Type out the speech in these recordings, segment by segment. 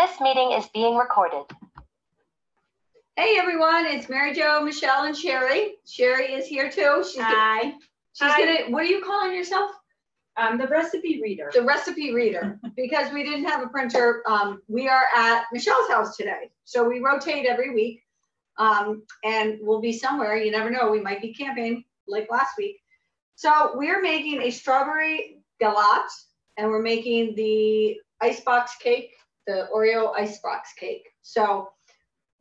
This meeting is being recorded. Hey everyone, it's Mary Jo, Michelle, and Sherri. Sherri is here too. She's, gonna, Hi, she's Hi. gonna, what are you calling yourself? I'm the recipe reader. The recipe reader. Because we didn't have a printer, um, we are at Michelle's house today. So we rotate every week. Um, and we'll be somewhere, you never know, we might be camping like last week. So we're making a strawberry galette and we're making the icebox cake, the Oreo icebox cake. So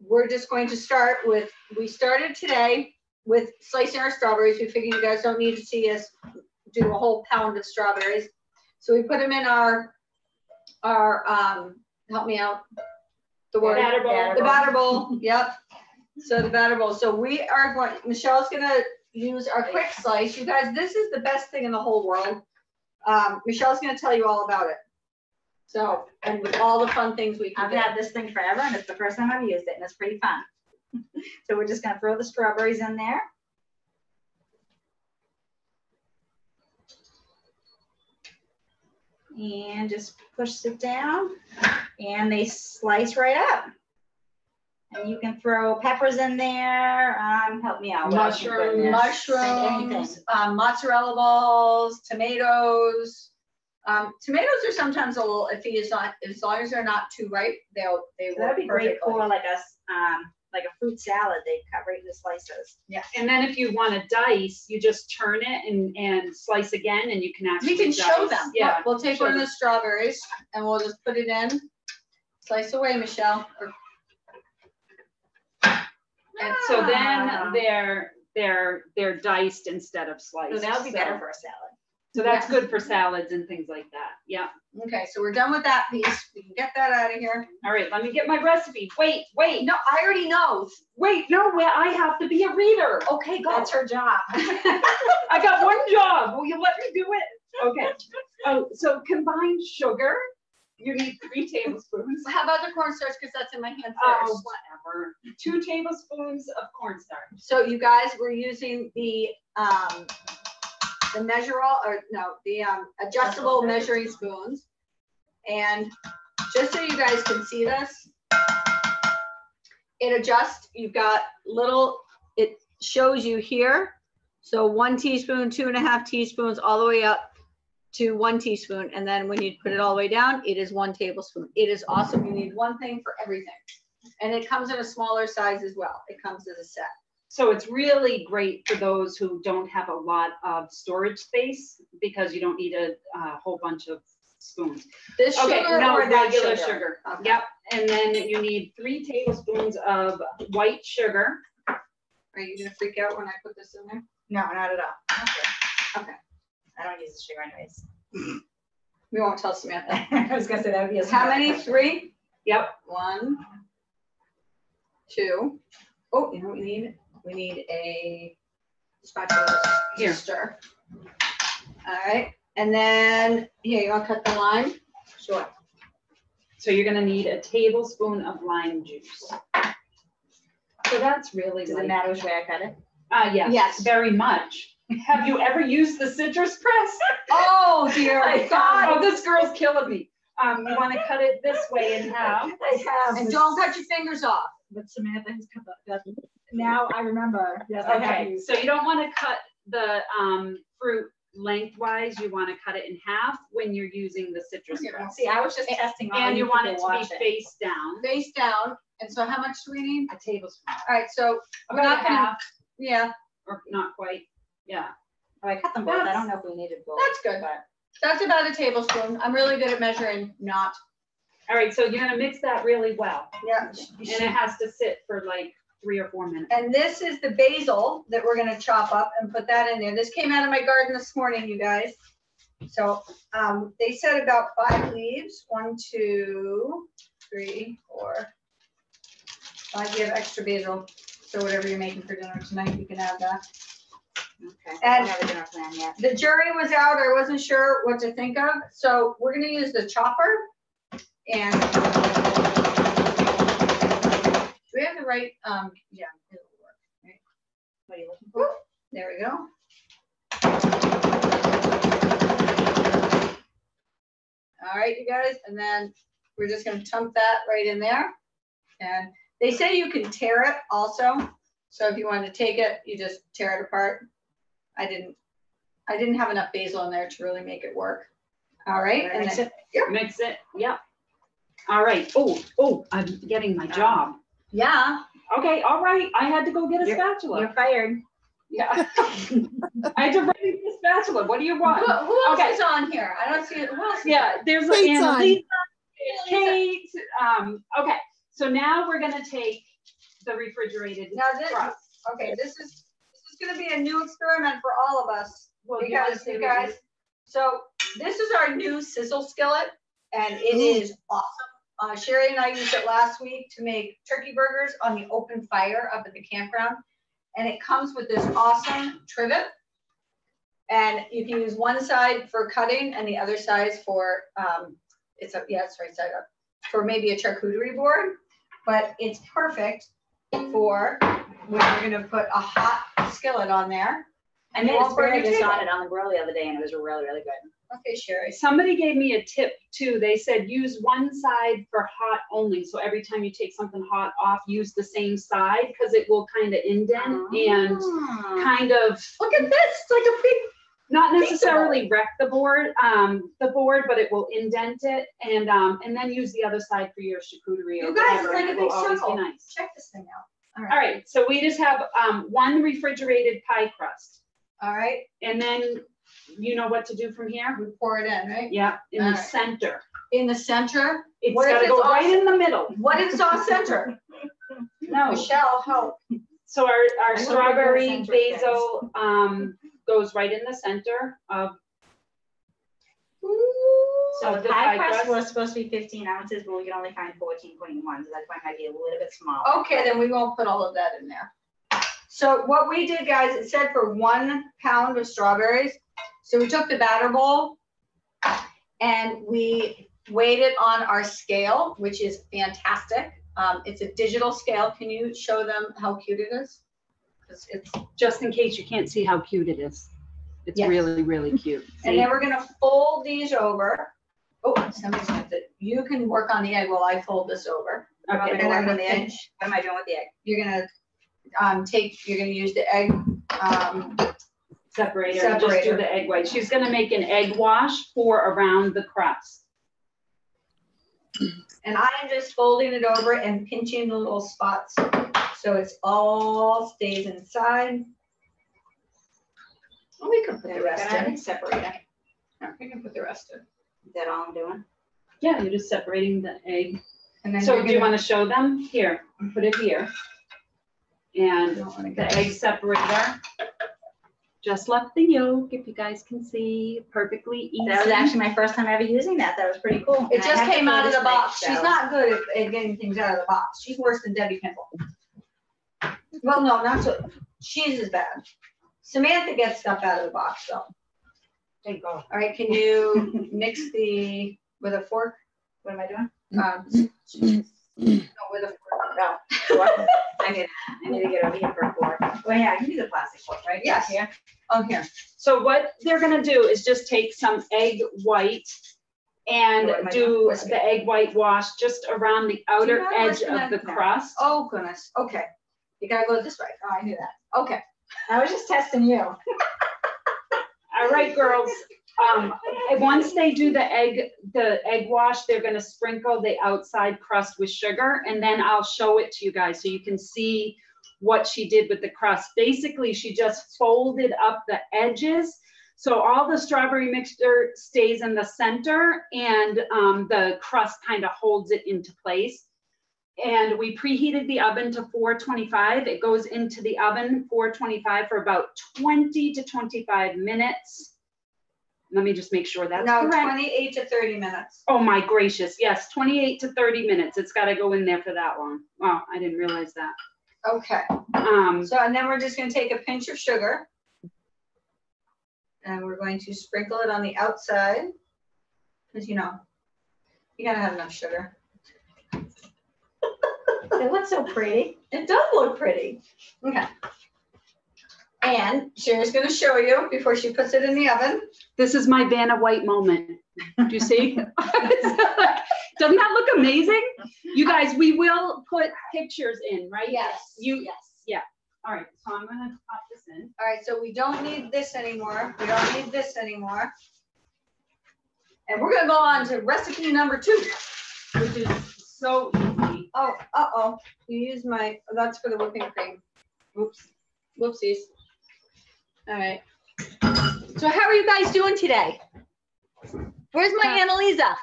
we're just going to start with, we started today with slicing our strawberries. We figured you guys don't need to see us do a whole pound of strawberries. So we put them in our, our, um, help me out. The word. Batter bowl. The batter bowl, yep. So the batter bowl. So we are going, Michelle's gonna use our quick slice. You guys, this is the best thing in the whole world. Um, Michelle's gonna tell you all about it. So, and with all the fun things we can I've do. had this thing forever and it's the first time I've used it and it's pretty fun. So we're just gonna throw the strawberries in there. And just push it down and they slice right up. And you can throw peppers in there, um, help me out. what else you put in there? Anything. mushrooms, um, mozzarella balls, tomatoes. Um, tomatoes are sometimes a little iffy, as long, as long as they're not too ripe, they'll, they So will That'd be great for like a, s- um, like a fruit salad, they cut right into slices. Yeah. And then if you want to dice, you just turn it and, and slice again and you can actually We can show them. Yeah. Look, We'll take show one of the strawberries and we'll just put it in. Slice away, Michelle. or- And so Ah. then they're, they're, they're diced instead of sliced. So that would be So- better for a salad. So that's good for salads and things like that. Yeah. Okay, so we're done with that piece. We can get that out of here. All right, let me get my recipe. Wait, wait, No, I already know. wait, no, wait, I have to be a reader. Okay, go. That's her job. I got one job. Will you let me do it? Okay. Oh, so combined sugar, you need three tablespoons. How about the cornstarch, because that's in my hand Oh, whatever. Two tablespoons of cornstarch. So you guys, we're using the, um, the measure all, or no, the, um, adjustable measuring spoons. And just so you guys can see this, it adjusts, you've got little, it shows you here. So one teaspoon, two and a half teaspoons, all the way up to one teaspoon. And then when you put it all the way down, it is one tablespoon. It is awesome. You need one thing for everything. And it comes in a smaller size as well. It comes as a set. So it's really great for those who don't have a lot of storage space because you don't need a, a whole bunch of spoons. This Okay, sugar no, or regular sugar? sugar. Okay. Yep, and then you need three tablespoons of white sugar. Are you gonna freak out when I put this in there? No, not at all. Okay. Okay. I don't use the sugar anyways. We won't tell Samantha. I was gonna say that would be a. How many? Three? Yep, One, two. Oh, you know what we need? We need a spatula to Here. stir. All right, and then, here, you wanna cut the lime? Sure. so you're gonna need a tablespoon of lime juice. So that's really Does it like, matter which way I cut it? uh, yes, Yes. very much. Have you ever used the citrus press? Oh, dear God. Oh, this girl's killing me. Um, you wanna cut it this way in half. I have. And don't cut your fingers off. But Samantha has cut that. Now I remember. Yes, I have Okay, used. so you don't want to cut the um, fruit lengthwise, you want to cut it in half when you're using the citrus press. See, I was just testing all And you you want it people to be watching. face down, Face down. And so how much do we need? A tablespoon. All right, so we're about not gonna, half, yeah, or not quite, yeah. Oh, I cut them both. I don't know if we needed both. that's good. But That's about a tablespoon. I'm really good at measuring, not. All right, so you're gonna mix that really well, Yeah. and it has to sit for like three or four minutes. And this is the basil that we're gonna chop up and put that in there. This came out of my garden this morning, you guys. So, um, they said about five leaves, one, two, three, four. Five, you have extra basil, so whatever you're making for dinner tonight, you can add that. Okay. And- don't have a dinner plan yet. The jury was out, I wasn't sure what to think of, so we're gonna use the chopper. And. We have the right, um, yeah, it'll work, right? What are you looking for? There we go. All right, you guys, and then we're just gonna dump that right in there. And they say you can tear it also, so if you wanted to take it, you just tear it apart. I didn't, I didn't have enough basil in there to really make it work. All right, and Mix then, it. Mix it, yep. All right, oh, oh, I'm getting my job. Yeah, Okay, all right, I had to go get a You're- spatula. You're fired. Yeah. I had to ready the spatula, what do you want? who else Okay. is on here? I don't see it, who else? Yeah, there's a Kate's on. Annalisa, Kate, um, okay, so now we're gonna take the refrigerated Now this, crust. okay, this is, this is gonna be a new experiment for all of us. Well, do you Because you guys, so this is our new sizzle skillet and it Ooh. is awesome. Uh, Sherri and I used it last week to make turkey burgers on the open fire up at the campground. And it comes with this awesome trivet. And you can use one side for cutting and the other side for, um, it's a, yeah, it's right side up, for maybe a charcuterie board. But it's perfect for when you're gonna put a hot skillet on there. I made Well, for your asparagus table. on it on the grill the other day and it was really, really good. Okay, Sherri. Somebody gave me a tip too. They said use one side for hot only. So every time you take something hot off, use the same side because it will kind of indent and Ah. kind of Look at this, it's like a big, not necessarily wreck the board, um, the board, but it will indent it and, um, and then use the other side for your charcuterie You guys, whatever. it's like a big circle. nice. check this thing out. All right. All right. so we just have, um, one refrigerated pie crust. All right, And then you know what to do from here? we pour it in, right? Yeah, in the All right. center. In the center, It's What if gotta it's go right off- in the middle. what is off center? No, Michelle, help. so our, our I hope it strawberry center, guys. basil, um, goes right in the center of, So Of the the pie pie crust crust? was supposed to be fifteen ounces, but we can only find fourteen point one, so that's why it might be a little bit small. Okay, then we won't put all of that in there. So what we did, guys, it said for one pound of strawberries. So we took the batter bowl and we weighed it on our scale, which is fantastic. Um, it's a digital scale. Can you show them how cute it is? 'Cause it's just in case you can't see how cute it is. It's Yes. really, really cute. And then we're gonna fold these over. Oh, somebody's got the, you can work on the egg while I fold this over. Okay, And I'm the egg? What am I doing with the egg? you're gonna, um, take, you're gonna use the egg, um, separator, and just do Separator. the egg white. She's gonna make an egg wash for around the crust. and I am just folding it over and pinching the little spots. So it's all stays inside. Oh, we can put the rest in. Separator. Yeah, We can put the rest in. Is that all I'm doing? Yeah, you're just separating the egg. And then So do you wanna show them? Here, put it here. And the egg separator. Just left the yolk, if you guys can see, perfectly easy. That was actually my first time ever using that. That was pretty cool. It And just came out of the thing, box. She's not good at, at getting things out of the box. She's worse than Debbie Pimple. Well, no, not so, she's as bad. Samantha gets stuff out of the box though. Thank God. All right, can you mix the, with a fork? What am I doing? Um, no, with a fork. No. Fork? I need, I need to get over here for a fork. Well, yeah, I can use a plastic fork, right? Yes. Here. Oh, here. So what they're gonna do is just take some egg white and I do doing? Whisk it. the egg white wash just around the outer edge of the there? crust. Oh, goodness. Okay. You gotta go this way. Oh, I knew that. Okay. I was just testing you. All right, girls. Um, once they do the egg, the egg wash, they're gonna sprinkle the outside crust with sugar and then I'll show it to you guys so you can see what she did with the crust. Basically, she just folded up the edges. So all the strawberry mixture stays in the center and, um, the crust kind of holds it into place. And we preheated the oven to four twenty-five. It goes into the oven, four twenty-five for about twenty to twenty-five minutes. Let me just make sure that's No, correct. twenty-eight to thirty minutes. Oh my gracious, yes, twenty-eight to thirty minutes. It's gotta go in there for that long. Wow, I didn't realize that. Okay. Um, So, and then we're just gonna take a pinch of sugar. And we're going to sprinkle it on the outside. Cause you know, you gotta have enough sugar. It looks so pretty. It does look pretty. Okay. And Sherri's gonna show you before she puts it in the oven. this is my Vanna White moment. Do you see? Doesn't that look amazing? You guys, we will put pictures in, right? Yes. You, Yes. Yeah. All right, so I'm gonna pop this in. All right, so we don't need this anymore. We don't need this anymore. And we're gonna go on to recipe number two. which is so easy. Oh, uh-oh, you use my, that's for the whipping cream. Oops, whoopsies. All right. So how are you guys doing today? Where's my Annalisa?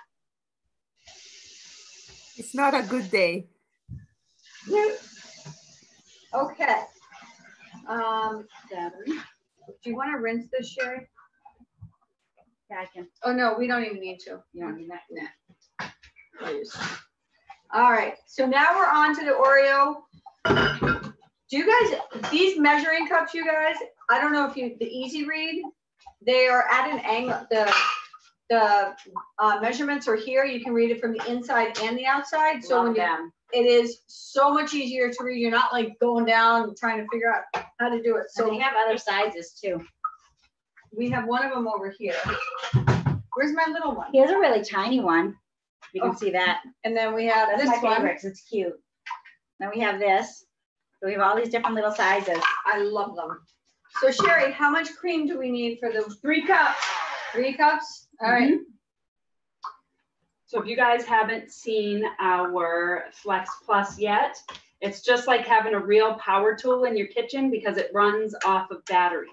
It's not a good day. Okay. Um, Battery. do you want to rinse this, Sherri? Yeah, I can, Oh, no, we don't even need to. you don't need that. Please. All right, so now we're on to the Oreo. Do you guys, these measuring cups, you guys, I don't know if you, the Easy Read, they are at an angle, the, the uh, measurements are here. You can read it from the inside and the outside. So when you, it is so much easier to read. You're not like going down and trying to figure out how to do it. So they have other sizes too. we have one of them over here. Where's my little one? Here's a really tiny one. You Oh, can see that. And then we have That's this my one. favorite 'cause it's cute. Then we have this. So we have all these different little sizes. I love them. So Sherri, how much cream do we need for the Three cups. three cups? All right. Mhm. So if you guys haven't seen our Flex Plus yet, it's just like having a real power tool in your kitchen because it runs off of battery.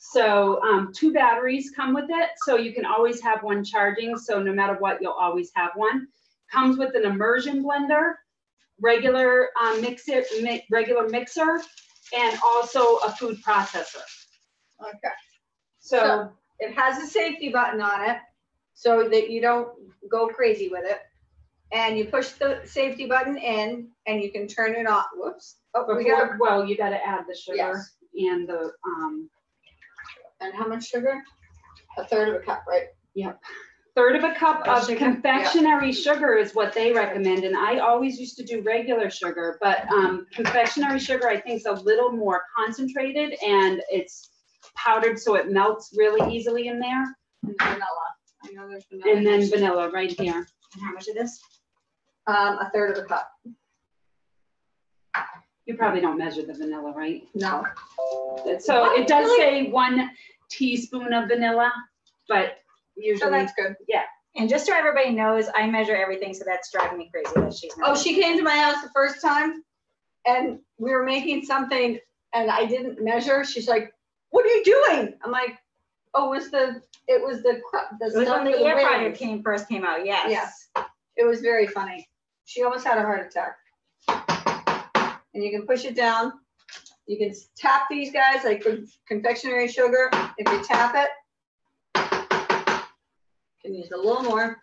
So um, two batteries come with it, so you can always have one charging. So no matter what, you'll always have one. Comes with an immersion blender, regular um, mixer, mi- regular mixer, and also a food processor. Okay. So So- It has a safety button on it so that you don't go crazy with it. And you push the safety button in and you can turn it on. Whoops. Oh, we got, before, well, you gotta add the sugar yes. and the um, And how much sugar? A third of a cup, right? Third of a cup Of sugar, confectionery sugar is what they recommend, and I always used to do regular sugar, but, um, confectionery sugar, I think is a little more concentrated and it's powdered so it melts really easily in there, And vanilla. I know there's vanilla. and then vanilla right here. And how much of this? Um, a third of a cup. You probably don't measure the vanilla, right? No. So it does say one teaspoon of vanilla, but So usually, that's good. Yeah. And just so everybody knows, I measure everything, so that's driving me crazy that she's. Oh, she came to my house the first time and we were making something and I didn't measure. She's like, what are you doing? I'm like, oh, it was the, it was the, the It was stuff when the the air fryer came, first came out, yes. Yes, it was very funny. She almost had a heart attack. And you can push it down. You can tap these guys like con- confectionery sugar. If you tap it, can use a little more.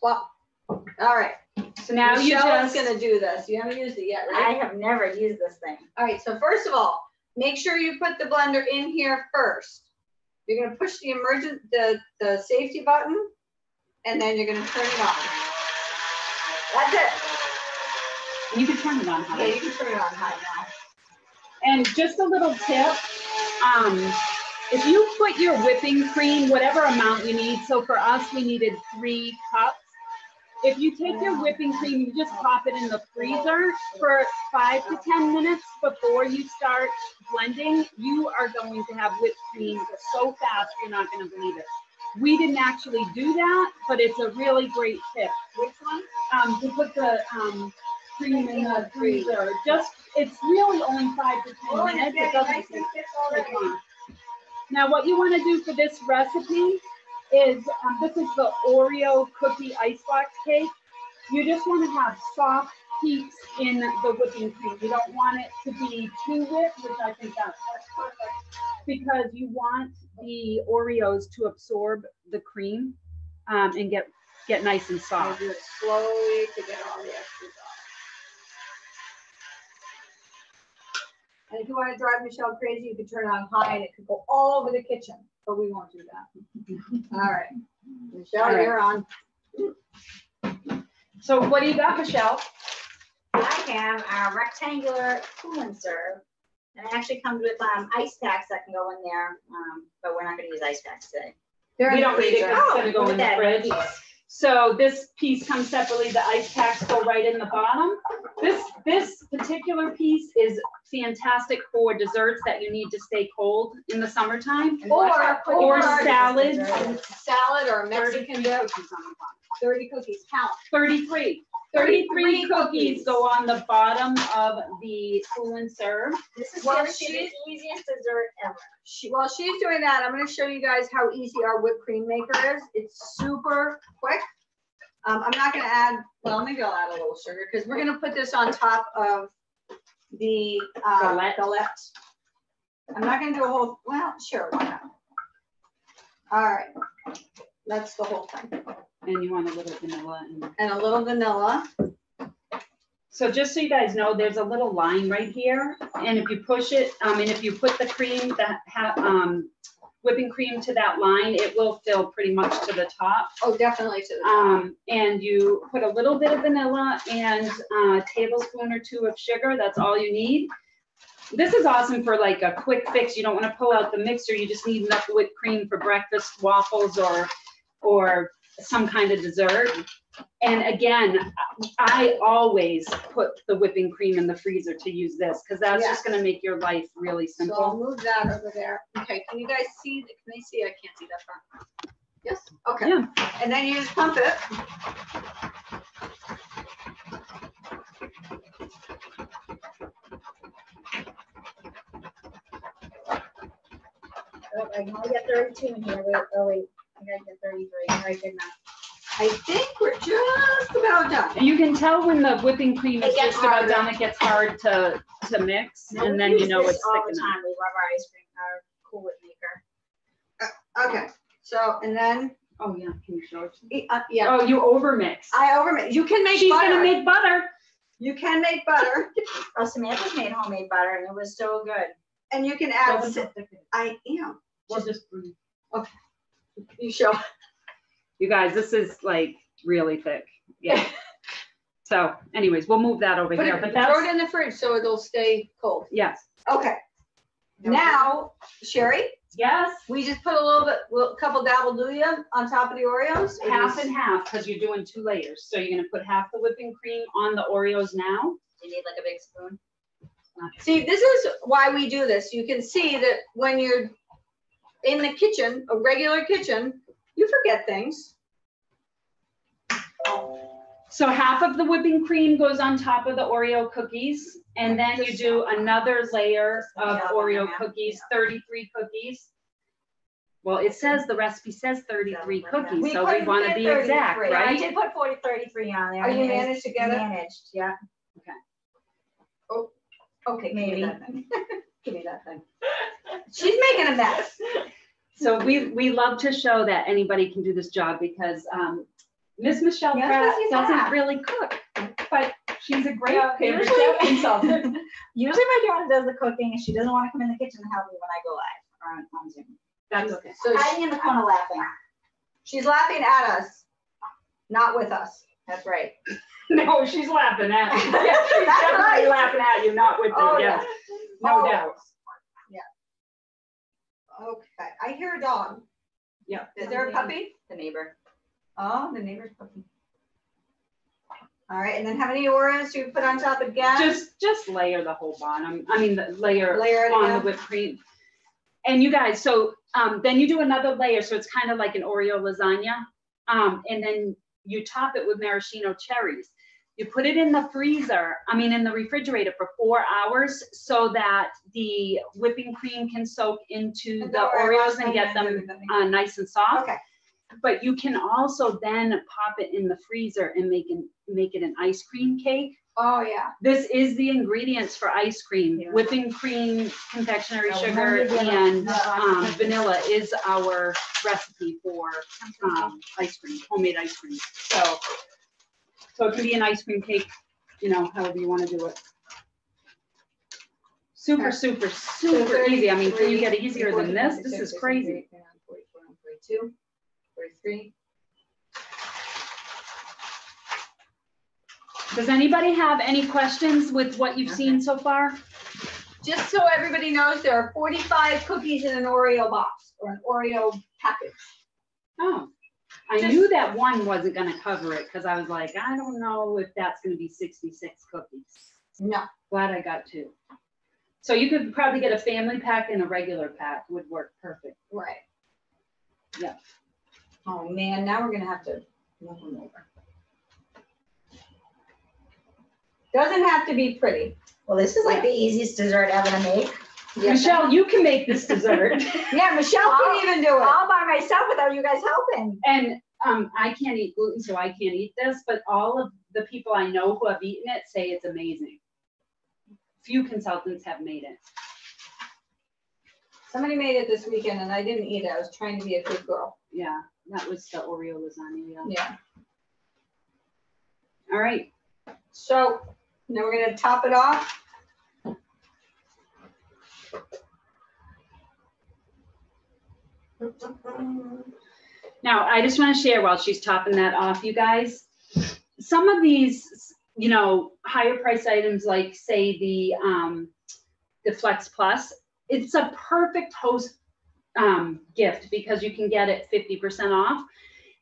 Plop. All right. so now you Michelle is just. gonna do this. You haven't used it yet, I have never used this thing. All right, so first of all, make sure you put the blender in here first. You're gonna push the emergent, the, the safety button, and then you're gonna turn it on. That's it. You can turn it on, Yeah, you can turn it on high now. And just a little tip, um, if you put your whipping cream, whatever amount you need, so for us, we needed three cups. If you take your whipping cream, you just pop it in the freezer for five to 10 minutes before you start blending, you are going to have whipped cream so fast, you're not gonna believe it. We didn't actually do that, but it's a really great tip. Which one? Um, to put the, um, cream in the freezer, just, it's really only five to Oh, 10 minutes. It doesn't take long. Now, what you want to do for this recipe is, um, this is the Oreo cookie icebox cake. You just want to have soft peaks in the whipping cream. You don't want it to be too whipped, which I think that's perfect. Because you want the Oreos to absorb the cream, um, and get, get nice and soft. do it slowly to get all the extras And if you wanna drive Michelle crazy, you could turn it on high and it could go all over the kitchen, but we won't do that. All right, Michelle, All right. you're on. So what do you got, Michelle? I have our rectangular cool and serve. And it actually comes with, um, ice packs that can go in there, um, but we're not gonna use ice packs today. They're We don't need it, it's gonna go in the fridge. So this piece comes separately, the ice packs go right in the bottom. This, this particular piece is fantastic for desserts that you need to stay cold in the summertime. Or, Or or salads. salad or Mexican 33 dip, cookies on the bottom. thirty cookies, count. Thirty-three. 33 cookies go on the bottom of the cool and serve. This is Well, gonna she- the easiest dessert ever. She, while she's doing that, I'm gonna show you guys how easy our whipped cream maker is. It's super quick. Um, I'm not gonna add, well, maybe I'll add a little sugar, because we're gonna put this on top of the, uh, Galette. galette. I'm not gonna do a whole, well, sure, why not? All right, that's the whole thing. And you want a little vanilla and. And a little vanilla. So just so you guys know, there's a little line right here, and if you push it, um, and if you put the cream, that ha, um, whipping cream to that line, it will fill pretty much to the top. Oh, definitely to the. Um, and you put a little bit of vanilla and a tablespoon or two of sugar, that's all you need. This is awesome for like a quick fix, you don't wanna pull out the mixer, you just need enough whipped cream for breakfast waffles or, or some kind of dessert. And again, I always put the whipping cream in the freezer to use this, cause that's just gonna make your life really So I'll simple. move that over there. Okay, can you guys see, the- can they see? I can't see that far. Yes, okay. Yeah. And then you just pump it. Oh, I can only get thirty-two in here, wait, oh wait, I gotta thirty-three, all right, good enough. I think we're just about done. And you can tell when the whipping cream is It gets just about done, it gets hard to, to mix, No, and then you know this it's All thick the enough. time, we love our ice cream, our Cool Whip maker. Okay, so, and then, Oh, yeah, can you show it? to me? uh, yeah, Oh, you overmix. I overmake, you can make She's gonna butter. make butter. You can make butter Oh, Samantha's made homemade butter and it was so good. and you can add, Show ci- them how thick it is. I am, She'll just breathe. You show. You guys, this is like really thick. Yeah. So anyways, we'll move that over Put here, it, but throw it in the fridge so it'll stay cold. yes, Okay, now, Sherri, yes, we just put a little bit, a couple dabbled on top of the Oreos. Half is- and half, because you're doing two layers. So you're gonna put half the whipping cream on the Oreos now. You need like a big spoon? See, this is why we do this. You can see that when you're in the kitchen, a regular kitchen, you forget things. So half of the whipping cream goes on top of the Oreo cookies, and then you do another layer of Oreo cookies, thirty-three cookies. Well, it says, the recipe says thirty-three cookies, We so we wanna be exact, 33. I did put 40, 33 on there. Are you managed to get it? Managed, yeah. Okay, oh, give me Maybe. thing. Give me that thing. She's making a mess. So we, we love to show that anybody can do this job because, um, Miss Michelle Yes, Pratt doesn't yes. really cook, but she's a great Yeah, favorite usually- chef consultant. Usually my daughter does the cooking and she doesn't want to come in the kitchen and help me when I go live or on, on Zoom. That's okay. So she- Hiding in the corner laughing. she's laughing at us, not with us. That's right. No, she's laughing at you. Yeah, she's That's definitely right. laughing at you, not with Oh, you, yeah. Yes, no Oh. doubt. Yeah. Okay, I hear a dog. Yeah. Is there a puppy? The neighbor. Oh, the neighbor's puppy. All right, and then how many Oreos do you put on top again? Just, just layer the whole bottom, I mean, the layer Layer it on the whipped cream. And you guys, so, um, then you do another layer, so it's kind of like an Oreo lasagna. Um, and then you top it with maraschino cherries. You put it in the freezer, I mean, in the refrigerator for four hours so that the whipping cream can soak into the Don't worry, Oreos and get them uh, nice and soft. Okay, But you can also then pop it in the freezer and make it, make it an ice cream cake. oh, yeah. This is the ingredients for ice cream. Yeah. Whipping cream, confectionery Oh, sugar, and um, vanilla is our recipe for um, ice cream, homemade ice cream. So, so it can be an ice cream cake, you know, however you want to do it. Super, super, super easy. I mean, can you get easier than this? This is crazy. 42, 43. Does anybody have any questions with what you've seen so far? just so everybody knows, there are forty-five cookies in an Oreo box or an Oreo package. Oh, I Just- knew that one wasn't gonna cover it, cause I was like, I don't know if that's gonna be sixty-six cookies. No, Glad I got two. So you could probably get a family pack and a regular pack would work perfect. right. Yeah. Oh, man, now we're gonna have to move them over. Doesn't have to be pretty. Well, this is like the easiest dessert ever to make. Michelle, you can make this dessert. Yeah, Michelle can even do it. All by myself without you guys helping. And um, I can't eat gluten, so I can't eat this, but all of the people I know who have eaten it say it's amazing. Few consultants have made it. Somebody made it this weekend and I didn't eat it. I was trying to be a good girl. Yeah, that was the Oreo lasagna, yeah. Yeah. All right, So now we're gonna top it off. Now I just want to share while she's topping that off, you guys. Some of these, you know, higher price items like say the, um, the Flex Plus, it's a perfect host um, gift because you can get it fifty percent off.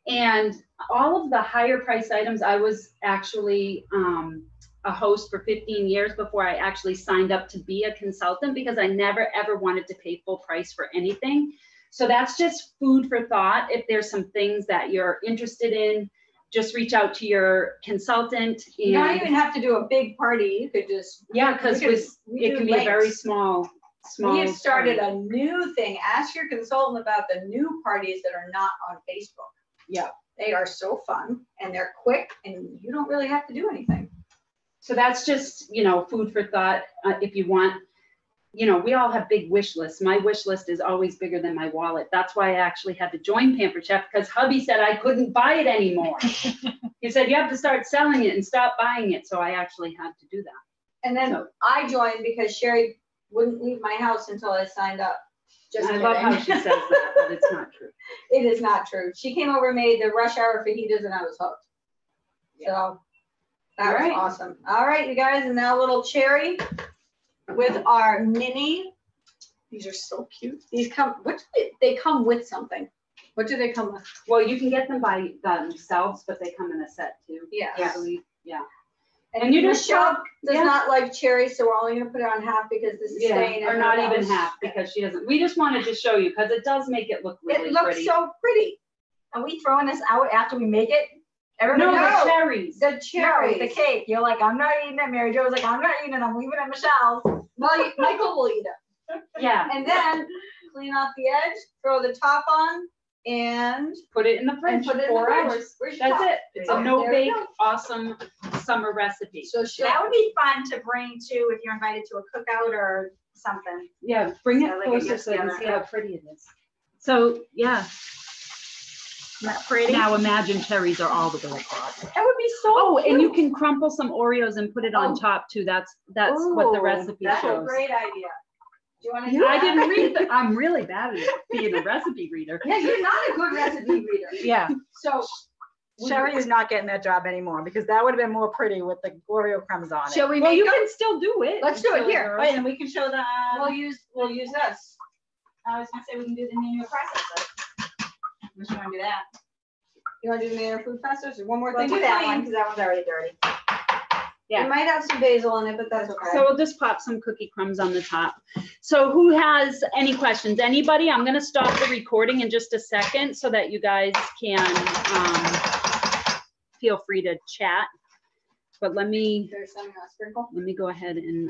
And all of the higher price items, I was actually um, a host for fifteen years before I actually signed up to be a consultant because I never ever wanted to pay full price for anything. So that's just food for thought. If there's some things that you're interested in, just reach out to your consultant You don't even have to do a big party. You could just. yeah, because we could- we it can be a very small, small. We have started a new thing. Ask your consultant about the new parties that are not on Facebook. Yeah. They are so fun and they're quick and you don't really have to do anything. So that's just, you know, food for thought. Uh, if you want, you know, we all have big wish lists. My wish list is always bigger than my wallet. That's why I actually had to join Pampered Chef because hubby said I couldn't buy it anymore. he said, you have to start selling it and stop buying it. So I actually had to do that. And then So- I joined because Sherri wouldn't leave my house until I signed up. Just I love how she says that, but it's not true. It is not true. She came over, made the rush hour fajitas and I was hooked. So that was Alright. awesome. All right, you guys, and now a little cherry with our mini. These are so cute. These come, what, do they, they come with something. What do they come with? Well, you can get them by themselves, but they come in a set too. Yeah. So Yeah. And you just Michelle show, does yeah. not like cherry, so we're only gonna put it on half because this is staying. Yeah, or not her even house. half because she doesn't, we just wanted to show you because it does make it look really It looks pretty. so pretty. Are we throwing this out after we make it? Everybody No, knows. the cherries. The No, cherry. the cake. You're like, I'm not eating it. Mary Jo was like, I'm not eating it. I'm leaving it at Michelle's. Well, Michael will eat it. Yeah, And then clean off the edge, throw the top on and, put it in the and fridge put it in the four fridge. hours. Where's your That's top? it. It's a Okay, no bake, go. awesome summer recipe. So she'll, That would be fun to bring too if you're invited to a cookout or something. Yeah, bring it So, like, a closer get so you can together. see how pretty it is. So, yeah, Isn't that pretty? now imagine cherries are all the way across. That would be so Oh, and you can crumple some Oreos and put it on Oh. top too. That's, that's what the Ooh, recipe that's a great idea. Do you wanna do I didn't read, the- I'm really bad at being a recipe reader. Yeah, you're not a good recipe reader. Yeah, So. we- Sherri is not getting that job anymore because that would have been more pretty with the Oreo crumbs on it. Shall we Well, you them? can still do it. Let's do it here. Wait, and we can show the, We'll use, we'll use this. I was gonna say we can do the manual process. We should wanna do that. You wanna do the Manual Food Processor or one more We'll thing? do that one because that one's already dirty. Yeah. It might have some basil in it, but that's okay. So we'll just pop some cookie crumbs on the top. So who has any questions? Anybody? I'm gonna stop the recording in just a second so that you guys can, um, feel free to chat. But let me, There's some sprinkle. let me go ahead and